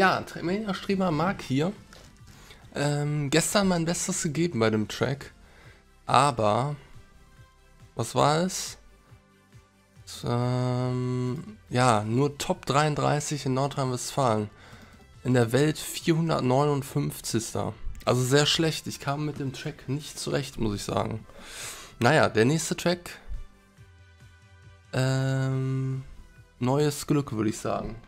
Ja, Tremania Streamer Mark hier. Ähm, gestern mein Bestes gegeben bei dem Track. Aber, was war es? Ähm, ja, nur Top 33 in Nordrhein-Westfalen. In der Welt 459. Also sehr schlecht. Ich kam mit dem Track nicht zurecht, muss ich sagen. Naja, der nächste Track. Ähm, neues Glück, würde ich sagen.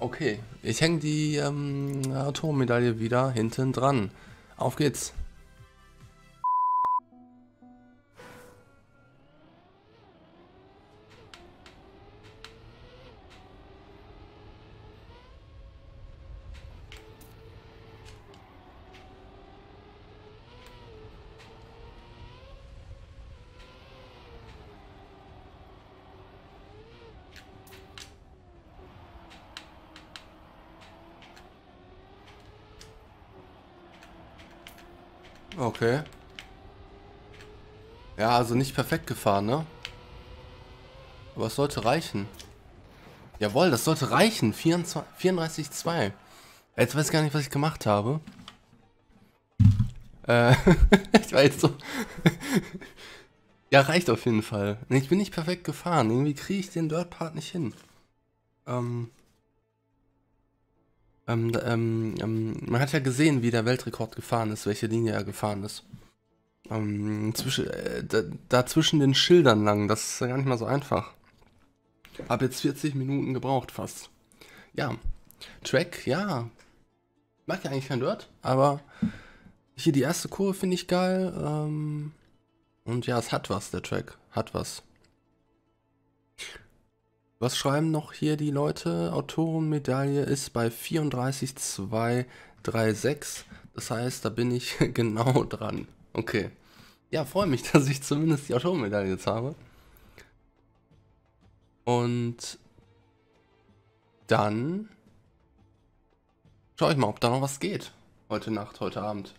Okay, ich hänge die ähm, Atommedaille wieder hinten dran. Auf geht's. Okay. Ja, also nicht perfekt gefahren, ne? Aber es sollte reichen. Jawohl, das sollte reichen. 34,2. Jetzt weiß ich gar nicht, was ich gemacht habe. Äh, ich war jetzt so... ja, reicht auf jeden Fall. Ich bin nicht perfekt gefahren. Irgendwie kriege ich den Dirt-Part nicht hin. Ähm... Ähm, ähm, ähm, man hat ja gesehen, wie der Weltrekord gefahren ist, welche Linie er gefahren ist. Ähm, zwischen, äh, da, da, zwischen den Schildern lang, das ist ja gar nicht mal so einfach. Hab jetzt 40 Minuten gebraucht fast. Ja, Track, ja. Mag ja eigentlich kein Dirt, aber hier die erste Kurve finde ich geil. Ähm, und ja, es hat was, der Track. Hat was. Was schreiben noch hier die Leute? Autorenmedaille ist bei 34,236. Das heißt, da bin ich genau dran. Okay. Ja, freue mich, dass ich zumindest die Autorenmedaille jetzt habe. Und dann schaue ich mal, ob da noch was geht. Heute Nacht, heute Abend.